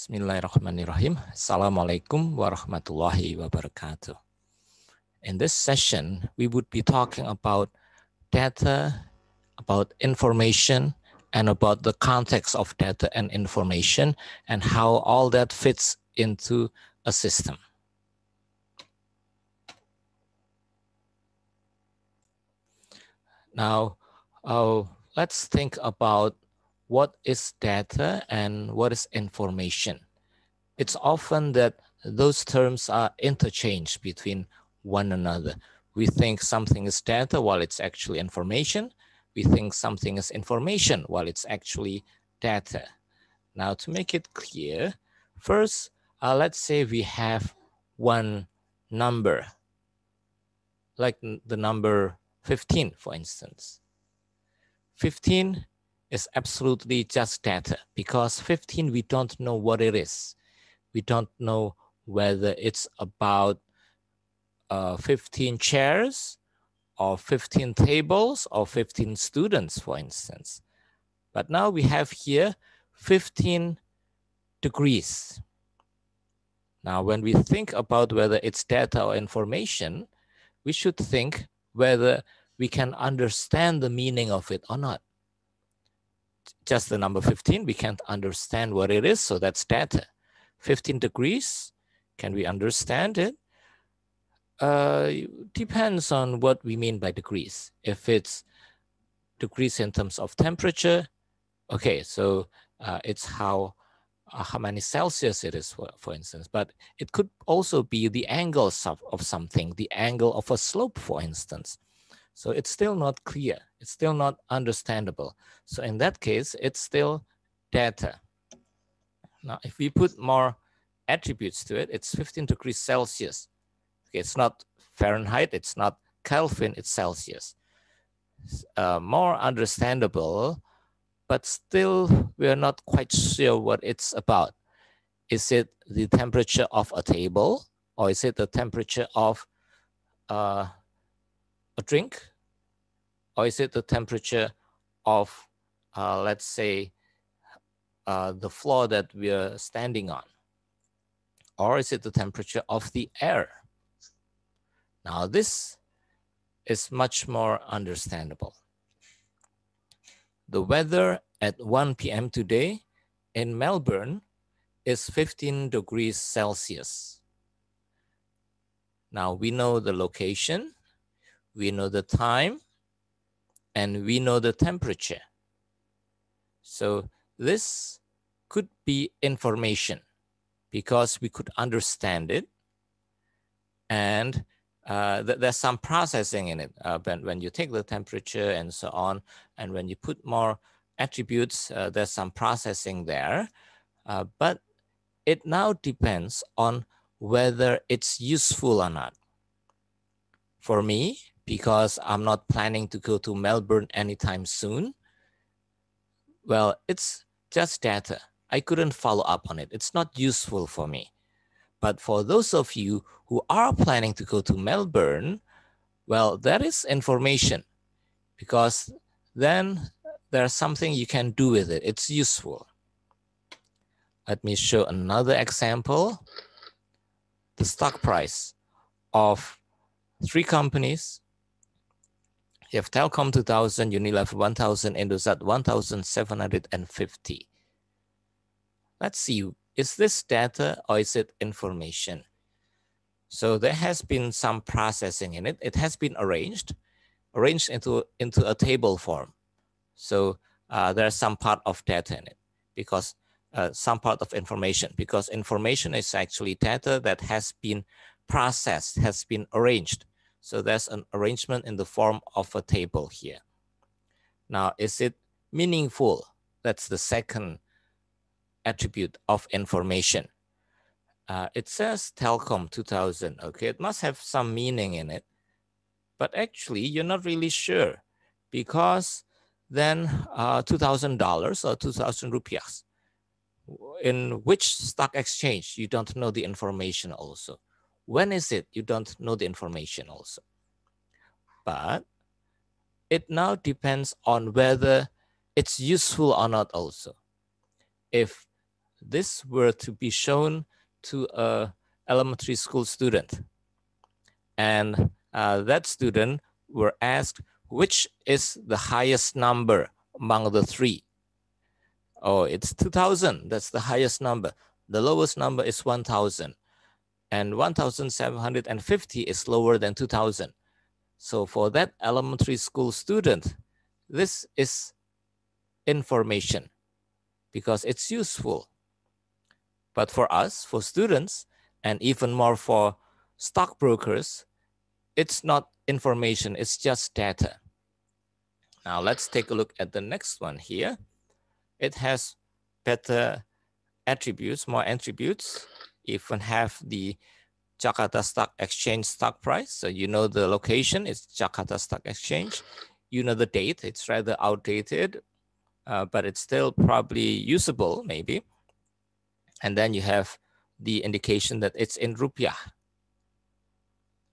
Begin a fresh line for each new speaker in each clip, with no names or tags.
Bismillahirrahmanirrahim. Assalamualaikum warahmatullahi wabarakatuh. In this session, we would be talking about data, about information, and about the context of data and information, and how all that fits into a system. Now, uh, let's think about what is data and what is information. It's often that those terms are interchanged between one another. We think something is data while it's actually information. We think something is information while it's actually data. Now, to make it clear, first, uh, let's say we have one number, like the number 15, for instance. 15 is absolutely just data because 15, we don't know what it is. We don't know whether it's about uh, 15 chairs or 15 tables or 15 students, for instance. But now we have here 15 degrees. Now, when we think about whether it's data or information, we should think whether we can understand the meaning of it or not. Just the number 15, we can't understand what it is, so that's data. 15 degrees, can we understand it? Uh, depends on what we mean by degrees. If it's degrees in terms of temperature, okay, so uh, it's how uh, how many Celsius it is, for, for instance. But it could also be the angle of, of something, the angle of a slope, for instance. So it's still not clear. It's still not understandable. So in that case, it's still data. Now, if we put more attributes to it, it's 15 degrees Celsius. Okay, it's not Fahrenheit, it's not Kelvin, it's Celsius. Uh, more understandable, but still we're not quite sure what it's about. Is it the temperature of a table or is it the temperature of uh, a drink? Or is it the temperature of, uh, let's say, uh, the floor that we are standing on? Or is it the temperature of the air? Now this is much more understandable. The weather at 1 p.m. today in Melbourne is 15 degrees Celsius. Now we know the location, we know the time, and we know the temperature. So this could be information because we could understand it. And uh, th there's some processing in it uh, when, when you take the temperature and so on. And when you put more attributes uh, there's some processing there. Uh, but it now depends on whether it's useful or not. For me because I'm not planning to go to Melbourne anytime soon. Well, it's just data. I couldn't follow up on it. It's not useful for me. But for those of you who are planning to go to Melbourne, well, that is information because then there's something you can do with it. It's useful. Let me show another example. The stock price of three companies you have Telkom 2000, Unilever 1000, Indosat 1750. Let's see, is this data or is it information? So there has been some processing in it. It has been arranged, arranged into, into a table form. So uh, there's some part of data in it because uh, some part of information because information is actually data that has been processed, has been arranged so there's an arrangement in the form of a table here. Now, is it meaningful? That's the second attribute of information. Uh, it says Telkom 2000, okay? It must have some meaning in it, but actually you're not really sure because then uh, $2,000 or 2,000 rupiahs, in which stock exchange, you don't know the information also. When is it? You don't know the information also. But it now depends on whether it's useful or not also. If this were to be shown to a elementary school student, and uh, that student were asked which is the highest number among the three. Oh, it's 2000. That's the highest number. The lowest number is 1000 and 1750 is lower than 2000. So for that elementary school student, this is information because it's useful. But for us, for students, and even more for stockbrokers, it's not information, it's just data. Now let's take a look at the next one here. It has better attributes, more attributes. Even have the Jakarta Stock Exchange stock price. So you know the location, it's Jakarta Stock Exchange. You know the date, it's rather outdated, uh, but it's still probably usable maybe. And then you have the indication that it's in rupiah.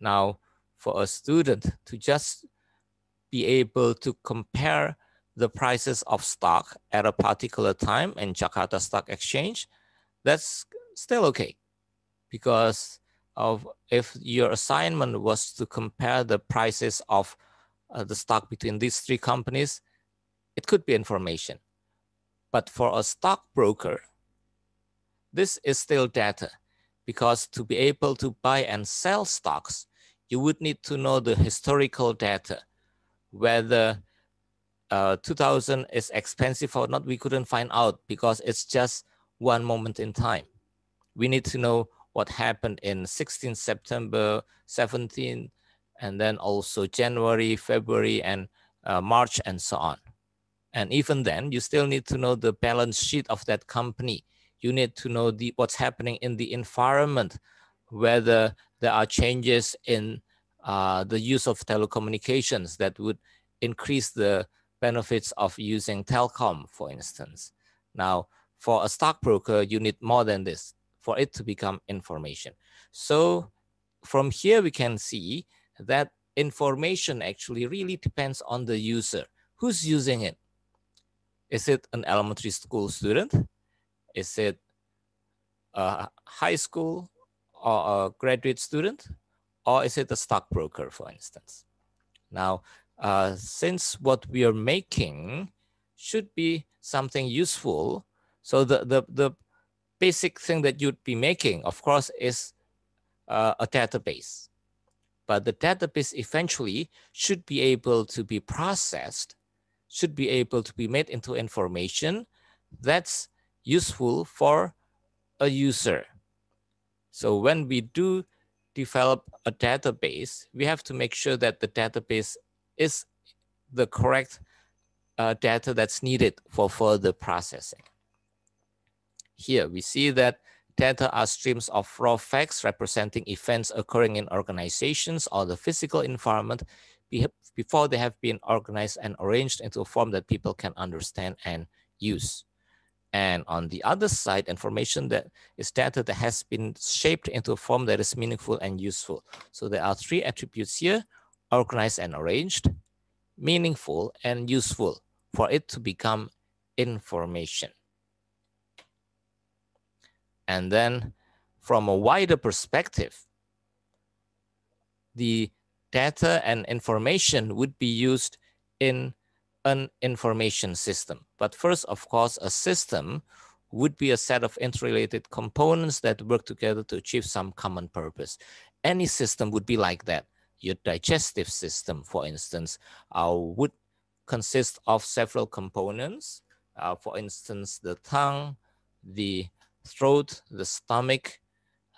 Now, for a student to just be able to compare the prices of stock at a particular time in Jakarta Stock Exchange, that's still okay. Because of if your assignment was to compare the prices of uh, the stock between these three companies, it could be information. But for a stockbroker, this is still data because to be able to buy and sell stocks, you would need to know the historical data, whether uh, 2000 is expensive or not, we couldn't find out because it's just one moment in time. We need to know what happened in 16 September, 17, and then also January, February, and uh, March, and so on. And even then, you still need to know the balance sheet of that company. You need to know the, what's happening in the environment, whether there are changes in uh, the use of telecommunications that would increase the benefits of using telecom, for instance. Now, for a stockbroker, you need more than this for it to become information. So from here, we can see that information actually really depends on the user. Who's using it? Is it an elementary school student? Is it a high school or a graduate student? Or is it a stockbroker, for instance? Now, uh, since what we are making should be something useful, so the, the, the basic thing that you'd be making, of course, is uh, a database. But the database eventually should be able to be processed, should be able to be made into information that's useful for a user. So when we do develop a database, we have to make sure that the database is the correct uh, data that's needed for further processing. Here we see that data are streams of raw facts representing events occurring in organizations or the physical environment before they have been organized and arranged into a form that people can understand and use. And on the other side, information that is data that has been shaped into a form that is meaningful and useful. So there are three attributes here, organized and arranged, meaningful and useful for it to become information. And then from a wider perspective, the data and information would be used in an information system. But first, of course, a system would be a set of interrelated components that work together to achieve some common purpose. Any system would be like that. Your digestive system, for instance, uh, would consist of several components. Uh, for instance, the tongue, the throat, the stomach,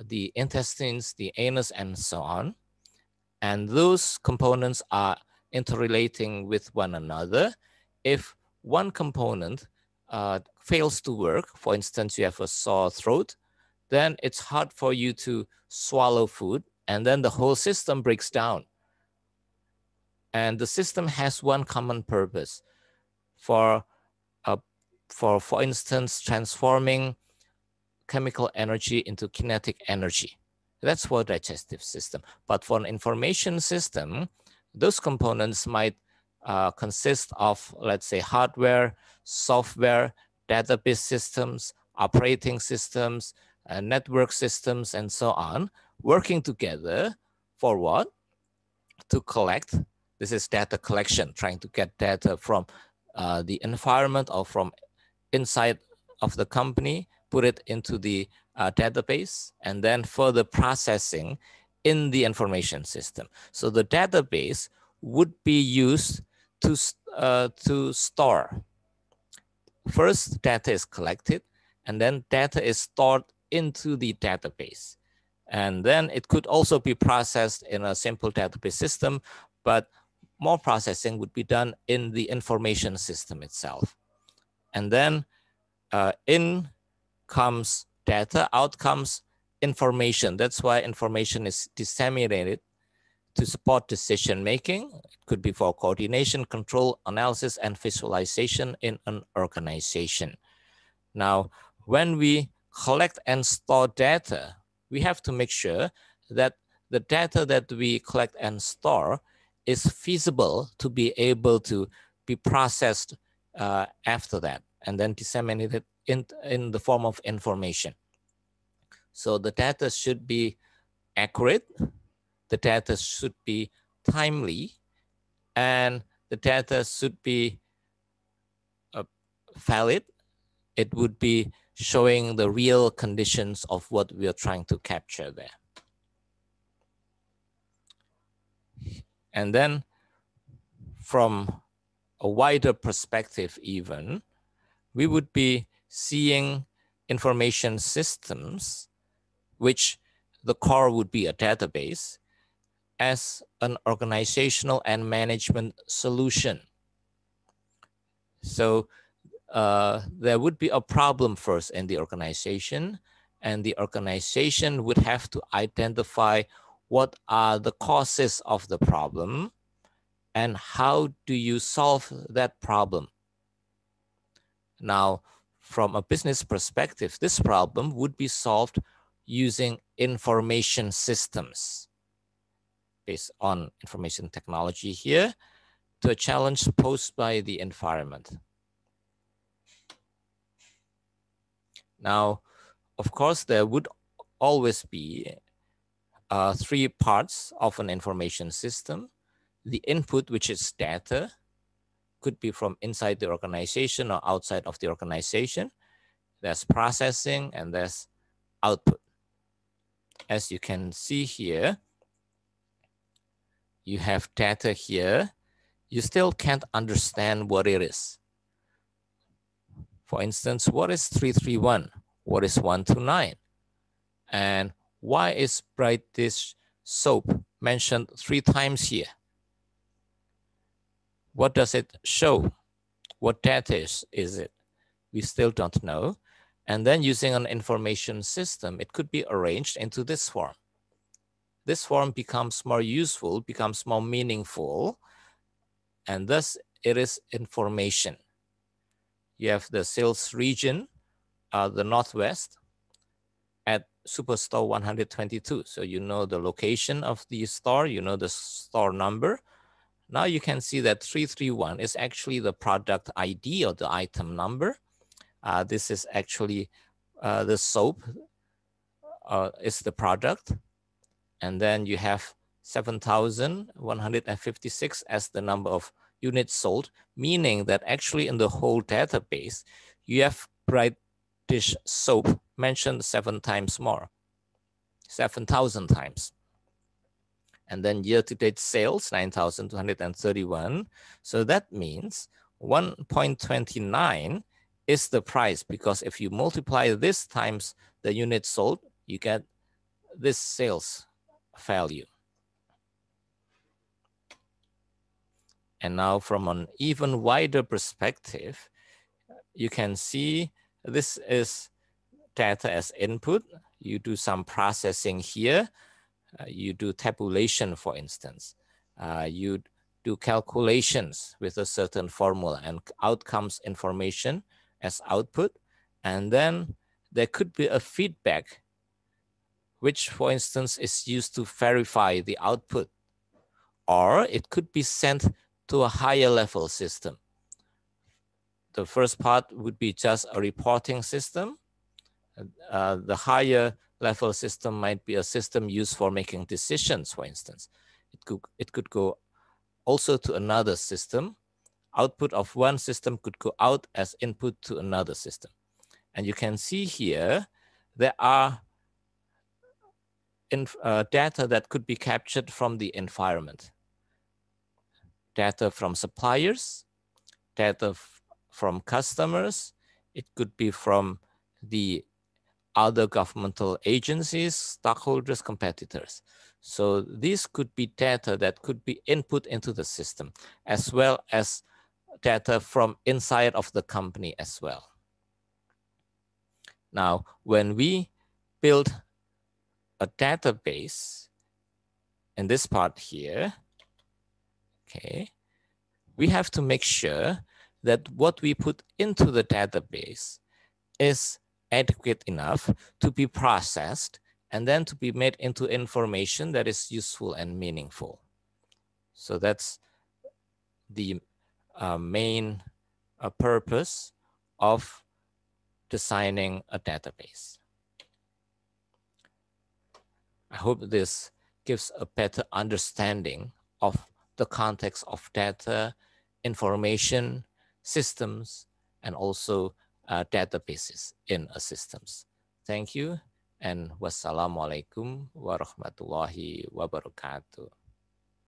the intestines, the anus, and so on. And those components are interrelating with one another. If one component uh, fails to work, for instance, you have a sore throat, then it's hard for you to swallow food, and then the whole system breaks down. And the system has one common purpose for, uh, for, for instance, transforming chemical energy into kinetic energy. That's for digestive system. But for an information system, those components might uh, consist of, let's say, hardware, software, database systems, operating systems, uh, network systems, and so on, working together for what? To collect. This is data collection, trying to get data from uh, the environment or from inside of the company, put it into the uh, database, and then further processing in the information system. So the database would be used to, uh, to store. First, data is collected, and then data is stored into the database. And then it could also be processed in a simple database system, but more processing would be done in the information system itself. And then uh, in comes data, out comes information. That's why information is disseminated to support decision making. It could be for coordination, control, analysis, and visualization in an organization. Now, when we collect and store data, we have to make sure that the data that we collect and store is feasible to be able to be processed uh, after that and then disseminated in, in the form of information. So the data should be accurate, the data should be timely, and the data should be uh, valid. It would be showing the real conditions of what we are trying to capture there. And then from a wider perspective even, we would be seeing information systems, which the core would be a database, as an organizational and management solution. So uh, there would be a problem first in the organization, and the organization would have to identify what are the causes of the problem and how do you solve that problem. Now, from a business perspective, this problem would be solved using information systems based on information technology here to a challenge posed by the environment. Now, of course, there would always be uh, three parts of an information system. The input, which is data, could be from inside the organization or outside of the organization. There's processing and there's output. As you can see here, you have data here. You still can't understand what it is. For instance, what is 331? What is 129? And why is bright dish soap mentioned three times here? What does it show? What data is, is it? We still don't know. And then using an information system, it could be arranged into this form. This form becomes more useful, becomes more meaningful, and thus it is information you have the sales region, uh, the Northwest at Superstore 122. So you know the location of the store, you know the store number. Now you can see that 331 is actually the product ID or the item number. Uh, this is actually uh, the soap uh, is the product. And then you have 7,156 as the number of units sold, meaning that actually in the whole database, you have bright dish soap mentioned seven times more, 7,000 times. And then year-to-date sales, 9,231. So that means 1.29 is the price because if you multiply this times the units sold, you get this sales value. And now from an even wider perspective, you can see this is data as input. You do some processing here. Uh, you do tabulation, for instance. Uh, you do calculations with a certain formula and outcomes information as output. And then there could be a feedback, which for instance is used to verify the output. Or it could be sent to a higher level system. The first part would be just a reporting system. Uh, the higher level system might be a system used for making decisions, for instance. It could, it could go also to another system. Output of one system could go out as input to another system. And you can see here, there are in, uh, data that could be captured from the environment. Data from suppliers, data from customers, it could be from the other governmental agencies, stockholders, competitors. So this could be data that could be input into the system, as well as data from inside of the company as well. Now, when we build a database in this part here, okay, we have to make sure that what we put into the database is adequate enough to be processed and then to be made into information that is useful and meaningful. So that's the uh, main uh, purpose of designing a database. I hope this gives a better understanding of the context of data, information, systems, and also uh, databases in a systems. Thank you and wassalamualaikum warahmatullahi wabarakatuh.